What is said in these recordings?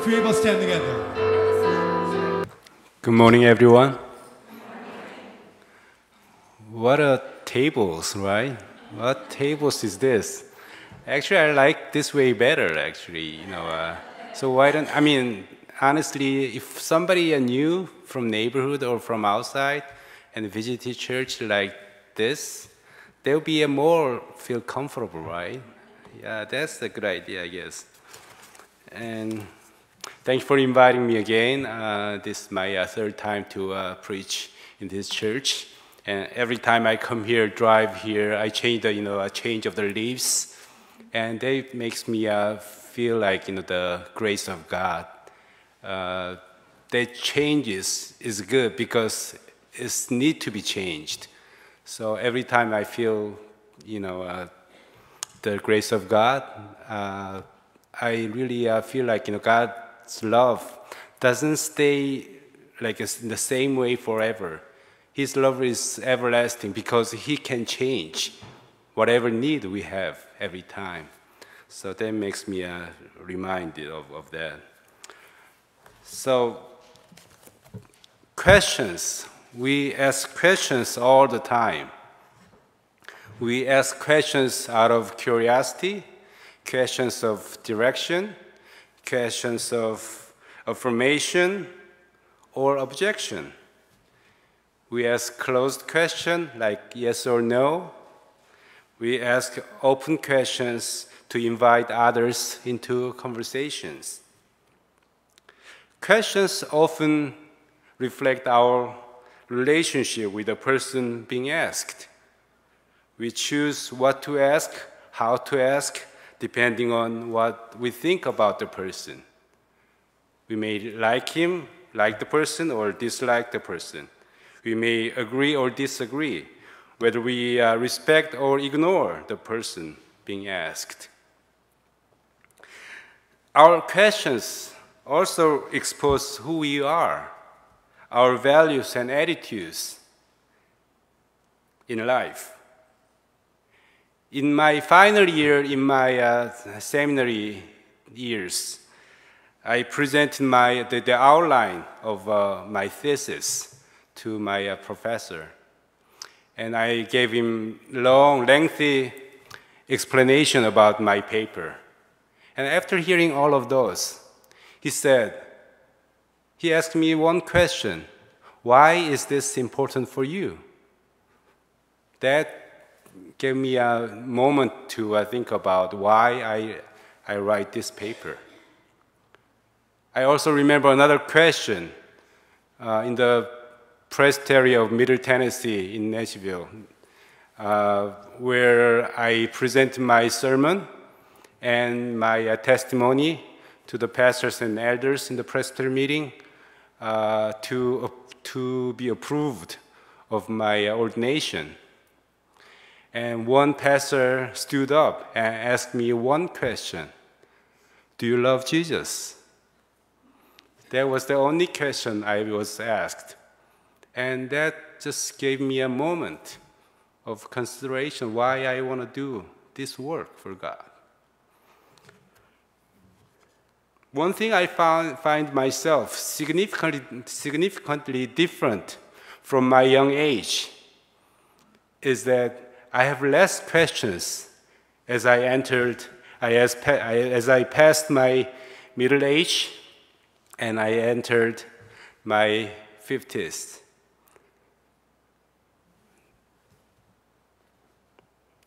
if we able to stand together. Good morning, everyone. What a tables, right? What tables is this? Actually, I like this way better. Actually, you know. Uh, so why don't I mean? Honestly, if somebody new from neighborhood or from outside and visited church like this, they'll be a more feel comfortable, right? Yeah, that's a good idea, I guess. And thanks for inviting me again. Uh, this is my uh, third time to uh, preach in this church. And every time I come here, drive here, I change the, you know, a change of the leaves. And that makes me uh, feel like, you know, the grace of God. Uh, that changes is good because it need to be changed. So every time I feel, you know, uh, the grace of God, I really feel like you know God's love doesn't stay like in the same way forever. His love is everlasting because He can change whatever need we have every time. So that makes me uh, reminded of, of that. So questions. We ask questions all the time. We ask questions out of curiosity, questions of direction, questions of affirmation or objection. We ask closed questions like yes or no. We ask open questions to invite others into conversations. Questions often reflect our relationship with the person being asked. We choose what to ask, how to ask, depending on what we think about the person. We may like him, like the person, or dislike the person. We may agree or disagree, whether we uh, respect or ignore the person being asked. Our questions also expose who we are, our values and attitudes in life. In my final year in my uh, seminary years, I presented my, the, the outline of uh, my thesis to my uh, professor. And I gave him long, lengthy explanation about my paper. And after hearing all of those, he said, he asked me one question Why is this important for you? That gave me a moment to uh, think about why I, I write this paper. I also remember another question uh, in the presbytery of Middle Tennessee in Nashville, uh, where I presented my sermon and my uh, testimony to the pastors and elders in the presbytery meeting uh, to, to be approved of my ordination. And one pastor stood up and asked me one question Do you love Jesus? That was the only question I was asked. And that just gave me a moment of consideration why I want to do this work for God. One thing I found, find myself significantly, significantly different from my young age is that I have less questions as I entered, as, as I passed my middle age and I entered my 50s.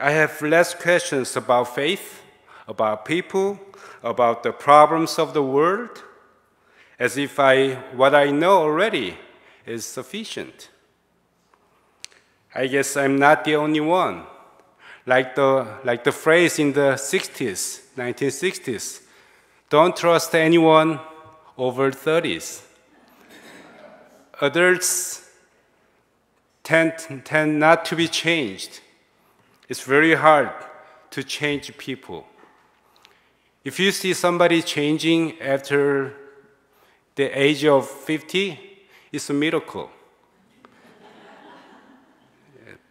I have less questions about faith, about people, about the problems of the world, as if I, what I know already is sufficient. I guess I'm not the only one. Like the, like the phrase in the 60s, 1960s, don't trust anyone over 30s. Adults tend, tend not to be changed. It's very hard to change people. If you see somebody changing after the age of 50, it's a miracle.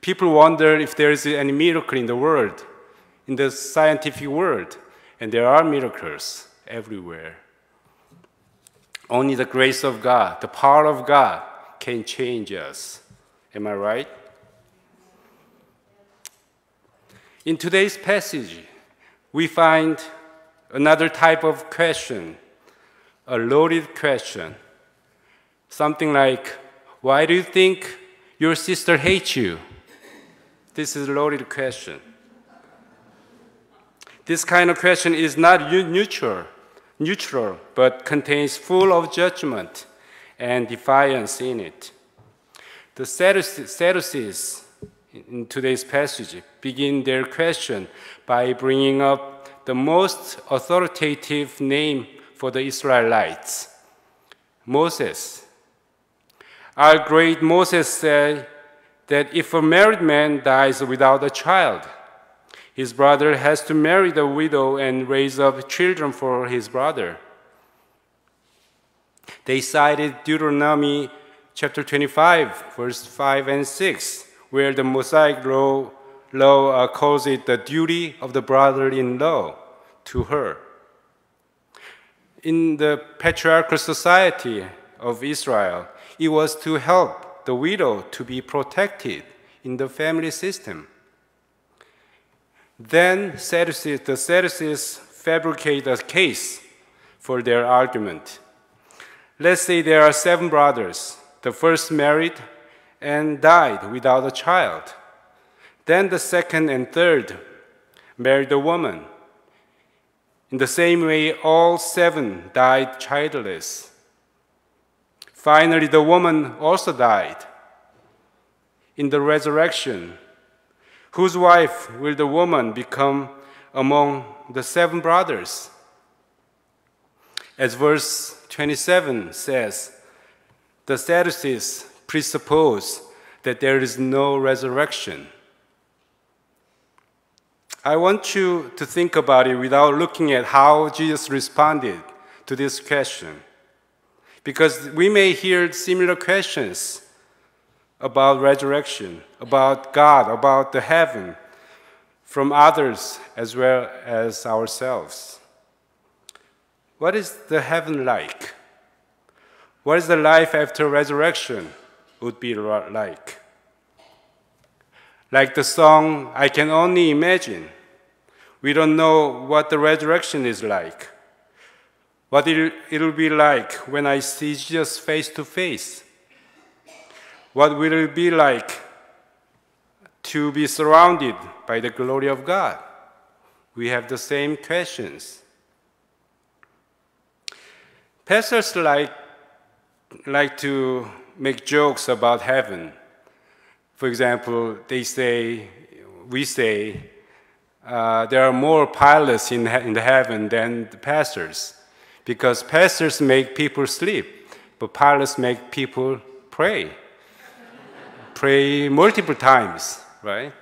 People wonder if there is any miracle in the world, in the scientific world, and there are miracles everywhere. Only the grace of God, the power of God can change us. Am I right? In today's passage, we find another type of question, a loaded question. Something like, Why do you think your sister hates you? This is a loaded question. This kind of question is not neutral, neutral, but contains full of judgment and defiance in it. The Sadducees in today's passage begin their question by bringing up the most authoritative name for the Israelites Moses. Our great Moses said that if a married man dies without a child, his brother has to marry the widow and raise up children for his brother. They cited Deuteronomy chapter 25, verse 5 and 6, where the Mosaic law, law uh, calls it the duty of the brother in law to her. In the patriarchal society of Israel, it was to help the widow to be protected in the family system. Then Sadducees, the Sadducees fabricate a case for their argument. Let's say there are seven brothers. The first married and died without a child. Then the second and third married a woman. In the same way, all seven died childless. Finally, the woman also died. In the resurrection, Whose wife will the woman become among the seven brothers? As verse 27 says, the Sadducees presuppose that there is no resurrection. I want you to think about it without looking at how Jesus responded to this question. Because we may hear similar questions about resurrection, about God, about the heaven from others as well as ourselves. What is the heaven like? What is the life after resurrection would be like? Like the song, I Can Only Imagine. We don't know what the resurrection is like, what it'll be like when I see Jesus face to face. What will it be like to be surrounded by the glory of God? We have the same questions. Pastors like, like to make jokes about heaven. For example, they say, we say, uh, there are more pilots in, in the heaven than the pastors because pastors make people sleep, but pilots make people pray pray multiple times, right?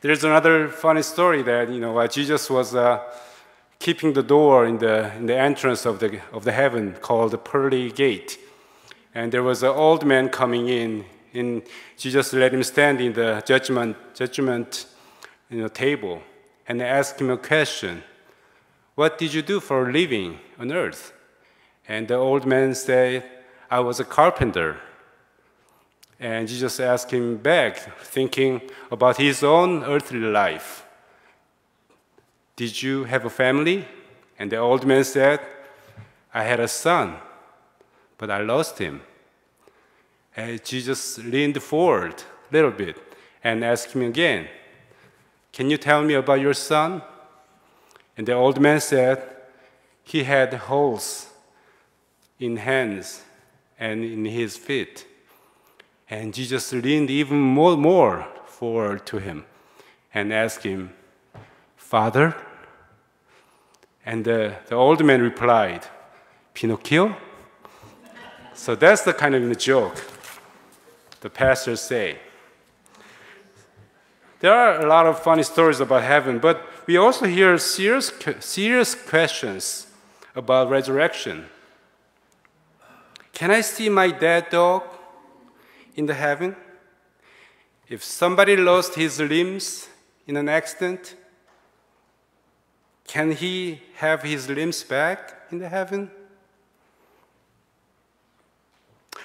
There's another funny story that, you know, uh, Jesus was uh, keeping the door in the, in the entrance of the, of the heaven called the pearly gate. And there was an old man coming in, and Jesus let him stand in the judgment, judgment you know, table and asked him a question. What did you do for a living on earth? And the old man said, I was a carpenter. And Jesus asked him back, thinking about his own earthly life. Did you have a family? And the old man said, I had a son, but I lost him. And Jesus leaned forward a little bit and asked him again, Can you tell me about your son? And the old man said, He had holes in hands and in his feet. And Jesus leaned even more, more forward to him and asked him, Father? And the, the old man replied, Pinocchio? So that's the kind of joke the pastors say. There are a lot of funny stories about heaven, but we also hear serious, serious questions about resurrection. Can I see my dead dog? in the heaven? If somebody lost his limbs in an accident, can he have his limbs back? in the heaven?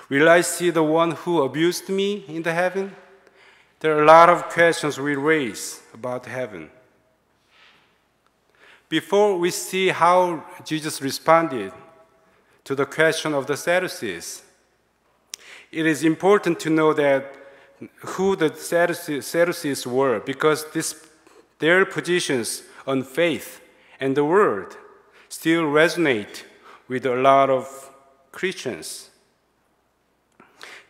Will I see the one who abused me in the heaven? There are a lot of questions we raise about heaven. Before we see how Jesus responded to the question of the Sadducees, it is important to know that who the Sadducees were because this, their positions on faith and the word still resonate with a lot of Christians.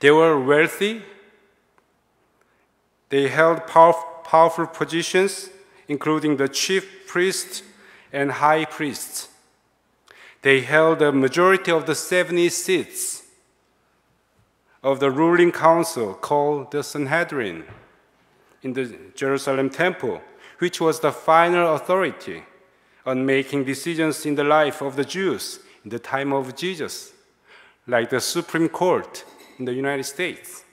They were wealthy, they held powerful positions, including the chief priest and high priests. They held the majority of the 70 seats of the ruling council called the Sanhedrin in the Jerusalem temple, which was the final authority on making decisions in the life of the Jews in the time of Jesus, like the Supreme Court in the United States.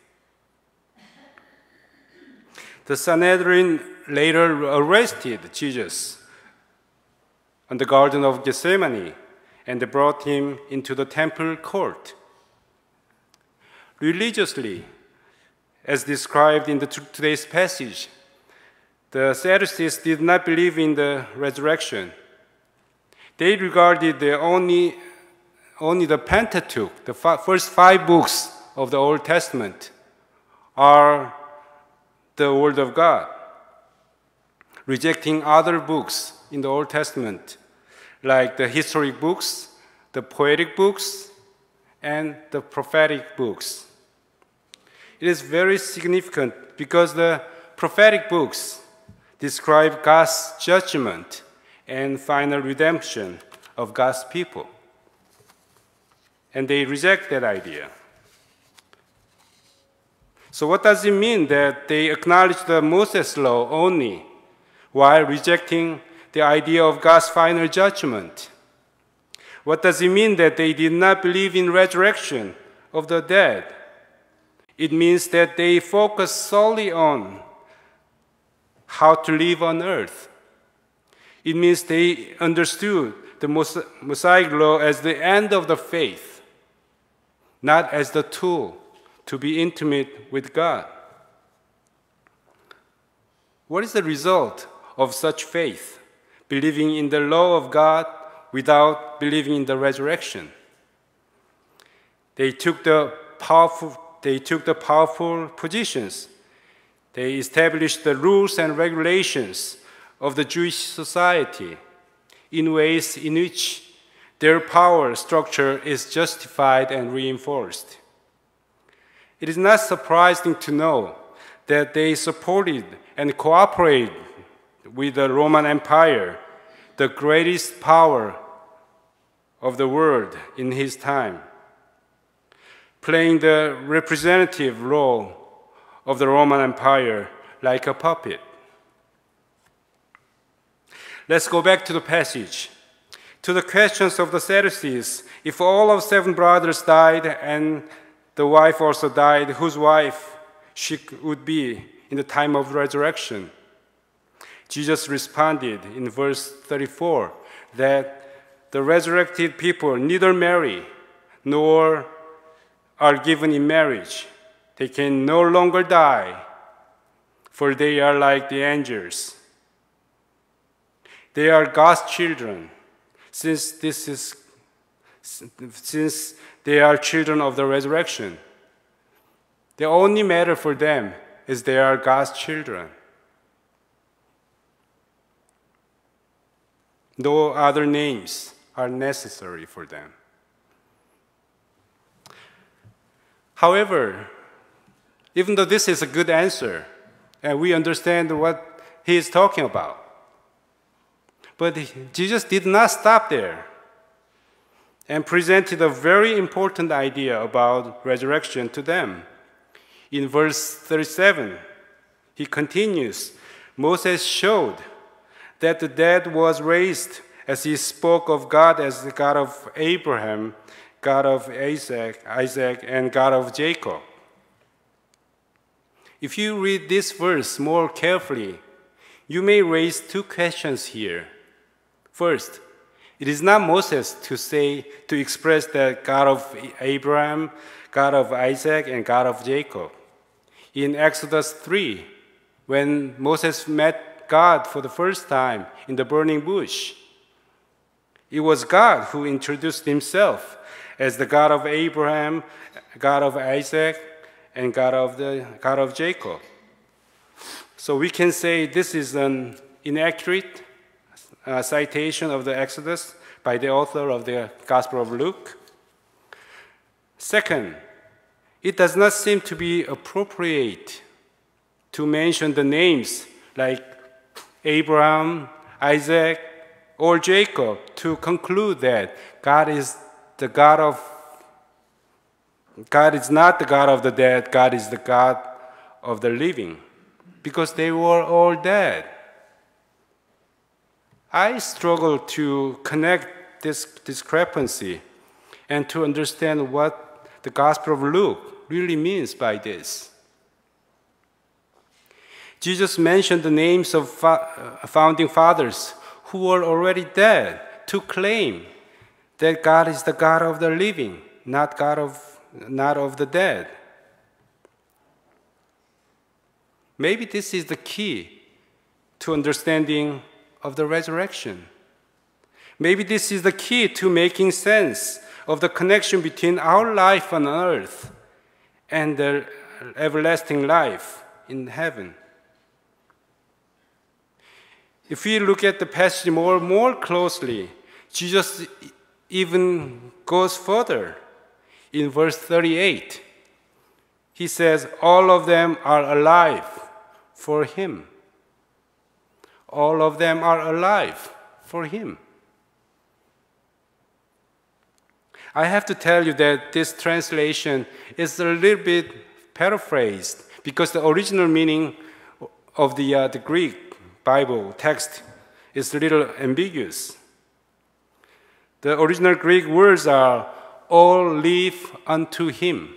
The Sanhedrin later arrested Jesus in the Garden of Gethsemane and brought him into the temple court. Religiously, as described in today's passage, the Sadducees did not believe in the resurrection. They regarded the only, only the Pentateuch, the first five books of the Old Testament, are the Word of God, rejecting other books in the Old Testament, like the historic books, the poetic books, and the prophetic books. It is very significant because the prophetic books describe God's judgment and final redemption of God's people. And they reject that idea. So, what does it mean that they acknowledge the Moses law only while rejecting the idea of God's final judgment? What does it mean that they did not believe in resurrection of the dead? It means that they focus solely on how to live on earth. It means they understood the Mosaic law as the end of the faith, not as the tool to be intimate with God. What is the result of such faith? Believing in the law of God without believing in the resurrection. They took the powerful, they took the powerful positions they established the rules and regulations of the Jewish society in ways in which their power structure is justified and reinforced. It is not surprising to know that they supported and cooperated with the Roman Empire, the greatest power of the world in his time, playing the representative role of the Roman Empire like a puppet. Let's go back to the passage. To the questions of the Sadducees, if all of seven brothers died and the wife also died, whose wife she would be in the time of resurrection? Jesus responded in verse 34 that the resurrected people neither marry nor are given in marriage they can no longer die, for they are like the angels. They are God's children, since this is since they are children of the resurrection. The only matter for them is they are God's children. No other names are necessary for them. However, even though this is a good answer, and we understand what he is talking about. But Jesus did not stop there and presented a very important idea about resurrection to them. In verse 37, he continues Moses showed that the dead was raised as he spoke of God as the God of Abraham, God of Isaac, Isaac and God of Jacob. If you read this verse more carefully, you may raise two questions here. First, It is not Moses to say, to express the God of Abraham, God of Isaac, and God of Jacob. In Exodus 3, when Moses met God for the first time in the burning bush, it was God who introduced himself as the God of Abraham, God of Isaac, and God of, the, God of Jacob. So we can say this is an inaccurate uh, citation of the Exodus by the author of the Gospel of Luke. Second, it does not seem to be appropriate to mention the names like Abraham, Isaac, or Jacob to conclude that God is the God of God is not the God of the dead, God is the God of the living because they were all dead. I struggle to connect this discrepancy and to understand what the Gospel of Luke really means by this. Jesus mentioned the names of uh, founding fathers who were already dead to claim that God is the God of the living, not God of not of the dead. Maybe this is the key to understanding of the resurrection. Maybe this is the key to making sense of the connection between our life on earth and the everlasting life in heaven. If we look at the passage more, more closely, Jesus even goes further. In verse 38, he says, All of them are alive for him all of them are alive for him. I have to tell you that this translation is a little bit paraphrased because the original meaning of the, uh, the Greek Bible text is a little ambiguous. The original Greek words are all live unto him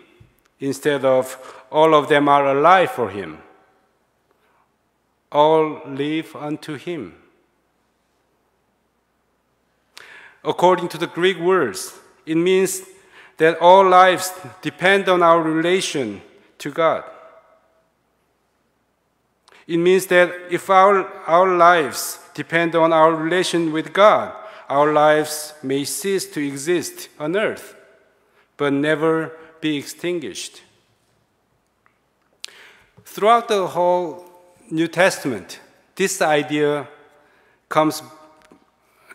instead of all of them are alive for him all live unto him. According to the Greek words, it means that all lives depend on our relation to God. It means that if our, our lives depend on our relation with God, our lives may cease to exist on earth, but never be extinguished. Throughout the whole New Testament, this idea comes,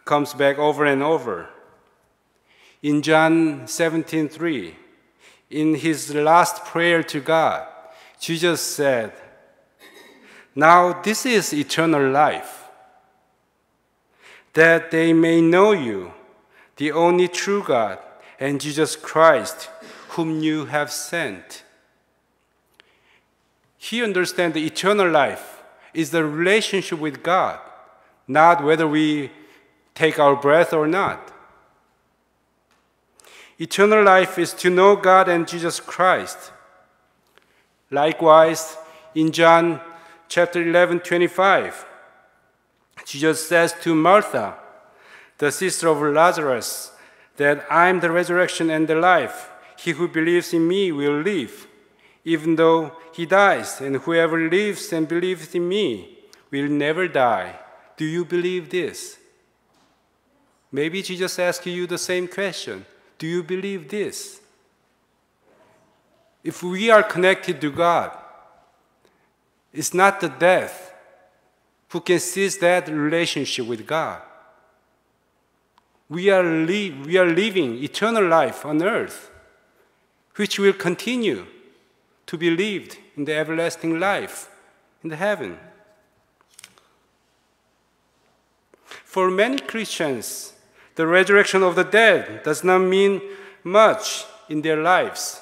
comes back over and over. In John 17:3, in his last prayer to God, Jesus said, Now this is eternal life, that they may know you, the only true God, and Jesus Christ, whom you have sent. He understands the eternal life is the relationship with God, not whether we take our breath or not. Eternal life is to know God and Jesus Christ. Likewise, in John chapter 11, 25, Jesus says to Martha, the sister of Lazarus, that I am the resurrection and the life. He who believes in me will live, even though he dies, and whoever lives and believes in me will never die. Do you believe this? Maybe Jesus asked you the same question. Do you believe this? If we are connected to God, it's not the death who can seize that relationship with God. We are, we are living eternal life on earth, which will continue to be lived in the everlasting life in the heaven. For many Christians, the resurrection of the dead does not mean much in their lives,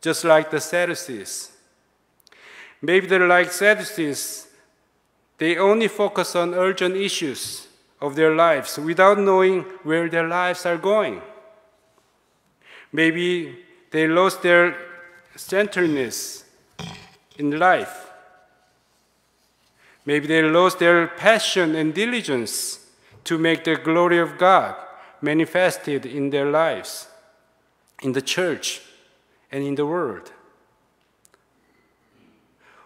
just like the Sadducees. Maybe they're like Sadducees, they only focus on urgent issues of their lives without knowing where their lives are going. Maybe they lost their centeredness in life. Maybe they lost their passion and diligence to make the glory of God manifested in their lives, in the church, and in the world.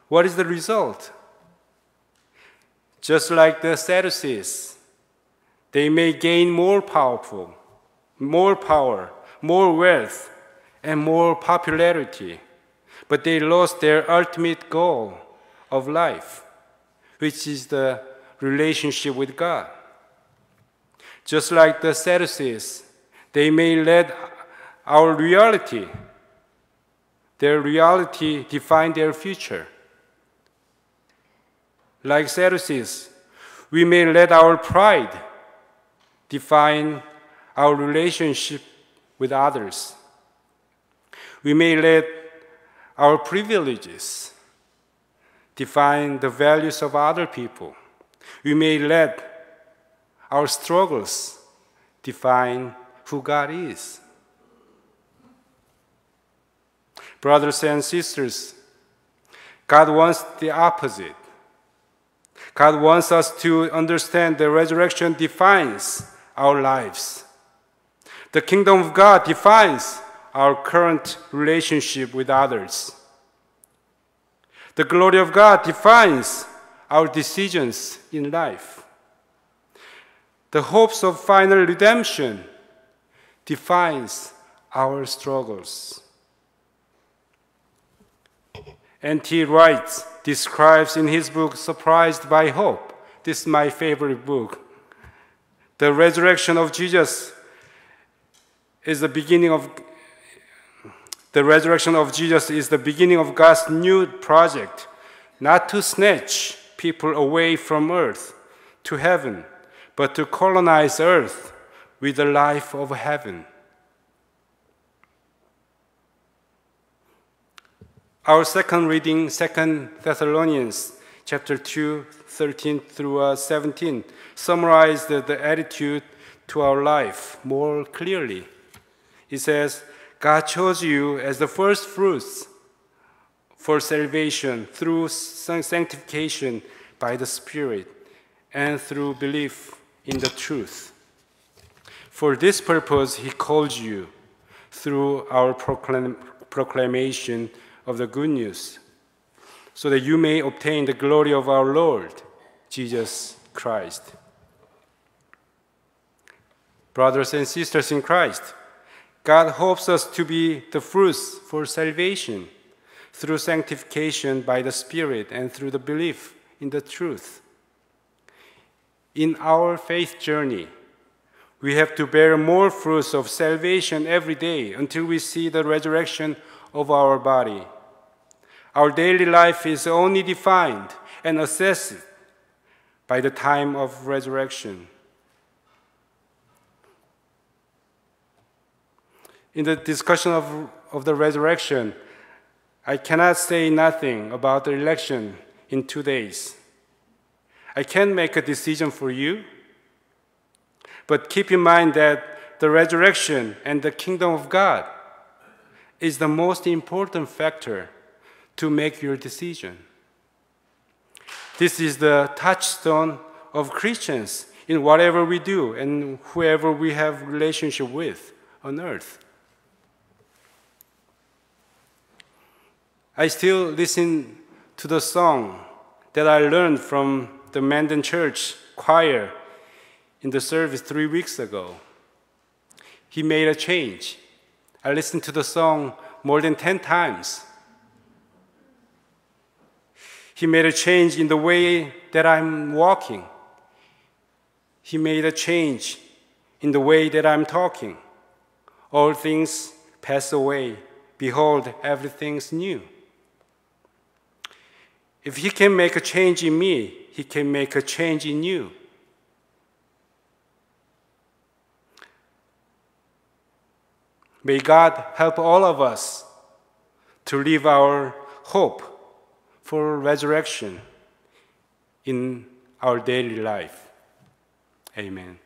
What is the result? Just like the Sadducees, they may gain more powerful, more power, more wealth, and more popularity, but they lost their ultimate goal of life, which is the relationship with God. Just like the Sadducees, they may let our reality, their reality define their future. Like Sadducees, we may let our pride define our relationship with others. We may let our privileges define the values of other people. We may let our struggles define who God is. Brothers and sisters, God wants the opposite. God wants us to understand the resurrection defines our lives. The kingdom of God defines our current relationship with others. The glory of God defines our decisions in life. The hopes of final redemption defines our struggles. N.T. Wright describes in his book Surprised by Hope. This is my favorite book. The resurrection of Jesus is the beginning of the resurrection of Jesus is the beginning of God's new project, not to snatch people away from earth to heaven, but to colonize earth with the life of heaven. Our second reading, Second Thessalonians chapter 2, 13 through uh, 17, summarized the, attitude to our life more clearly. He says, God chose you as the first fruits for salvation through sanctification by the Spirit and through belief in the truth. For this purpose, He called you through our proclam proclamation of the good news, so that you may obtain the glory of our Lord, Jesus Christ. Brothers and sisters in Christ, God hopes us to be the fruits for salvation through sanctification by the Spirit and through the belief in the truth. In our faith journey, we have to bear more fruits of salvation every day until we see the resurrection of our body. Our daily life is only defined and assessed by the time of resurrection. In the discussion of, of the resurrection, I cannot say nothing about the election in two days. I can't make a decision for you, but keep in mind that the resurrection and the kingdom of God is the most important factor to make your decision. This is the touchstone of Christians in whatever we do and whoever we have relationship with on earth. I still listen to the song that I learned from the Mendon Church choir in the service three weeks ago. He made a change. I listened to the song more than 10 times. He made a change in the way that I'm walking. He made a change in the way that I'm talking. All things pass away. Behold, everything's new. If He can make a change in me, He can make a change in you. May God help all of us to live our hope for resurrection in our daily life. Amen.